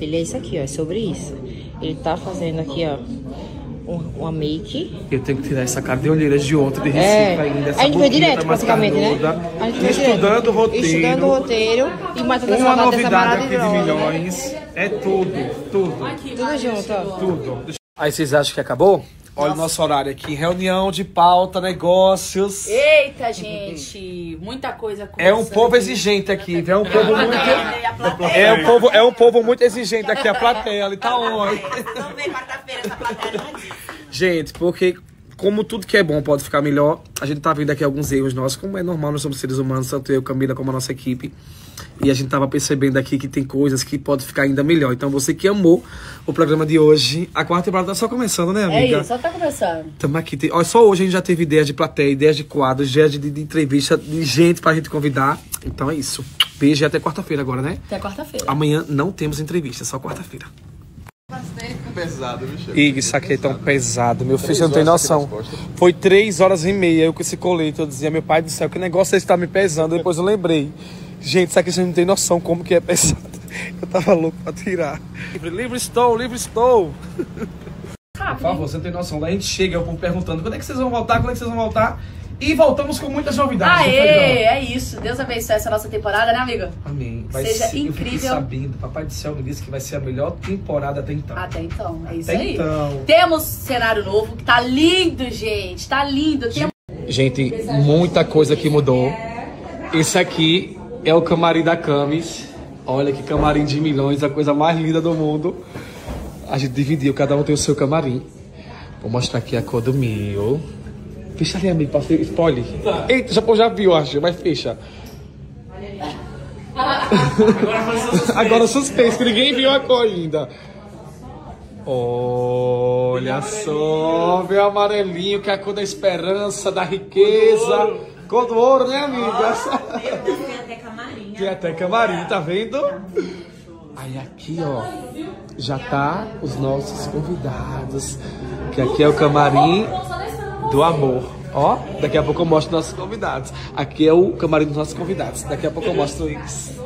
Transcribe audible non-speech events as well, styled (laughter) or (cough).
Ele é isso aqui, ó. É sobre isso. Ele tá fazendo aqui, ó. um- Uma make. Eu tenho que tirar essa cara de olheiras de ontem, de Recife É. ainda. Essa A gente boquinha direto, tá praticamente, né? A gente direto. Estudando o roteiro. Estudando o roteiro e matando essa Uma novidade aqui de milhões. É tudo, tudo, Tudo junto, ó. tudo. Aí vocês acham que acabou? Olha o nosso horário aqui. Reunião de pauta, negócios. Eita, gente, muita coisa É um povo aqui. exigente aqui, viu? É um povo muito. É um povo, é um povo muito exigente aqui, a plateia. Ali tá onde? Vamos ver quarta-feira essa plateia. Gente, porque como tudo que é bom pode ficar melhor, a gente tá vendo aqui alguns erros nossos, como é normal, nós somos seres humanos, tanto eu, Camila, como a nossa equipe. E a gente tava percebendo aqui que tem coisas que pode ficar ainda melhor. Então você que amou o programa de hoje, a quarta temporada tá só começando, né, É amiga? isso, só tá começando. Tamo aqui. Tem... Olha, só hoje a gente já teve ideias de plateia, ideias de quadros, ideias de, de entrevista, de gente pra gente convidar. Então é isso. Beijo e até quarta-feira agora, né? Até quarta-feira. Amanhã não temos entrevista, só quarta-feira. Pesado, Ig, isso aqui é tão pesado, meu filho, você não tem noção. Foi três horas e meia eu com esse colete. Eu dizia, meu pai do céu, que negócio é esse que tá me pesando? Depois eu lembrei. Gente, isso aqui você não tem noção como que é pesado. (laughs) Eu tava louco pra tirar. Livre, livre estou, livre estou. Por favor, você não tem noção. Lá a gente chega, o povo perguntando quando é que vocês vão voltar, quando é que vocês vão voltar. E voltamos com muitas novidades. Aê, é isso. Deus abençoe essa nossa temporada, né, amiga? Amém. Seja ser, Eu incrível. sabendo, Papai do Céu me disse que vai ser a melhor temporada até então. Até então, é isso Até aí. então. Temos cenário novo, que tá lindo, gente. Tá lindo. Temos Gente, muita coisa que mudou. Esse aqui é o camarim da Camis. Olha que camarim de milhões, a coisa mais linda do mundo. A gente dividiu, cada um tem o seu camarim. Vou mostrar aqui a cor do meu. Fecha ali, amigo, pra ser spoiler. Eita, já, já viu, acho, mas fecha. (laughs) Agora suspense, que ninguém viu a cor ainda. Olha só, meu amarelinho, que é a cor da esperança, da riqueza. Cor do ouro, né, amiga? Tem até camarim. Tem até camarim, tá vendo? Aí aqui, ó, já tá os nossos convidados. Que aqui é o camarim do amor. Ó, daqui a pouco eu mostro nossos convidados. Aqui é o camarim dos nossos convidados. Daqui a pouco eu mostro eles.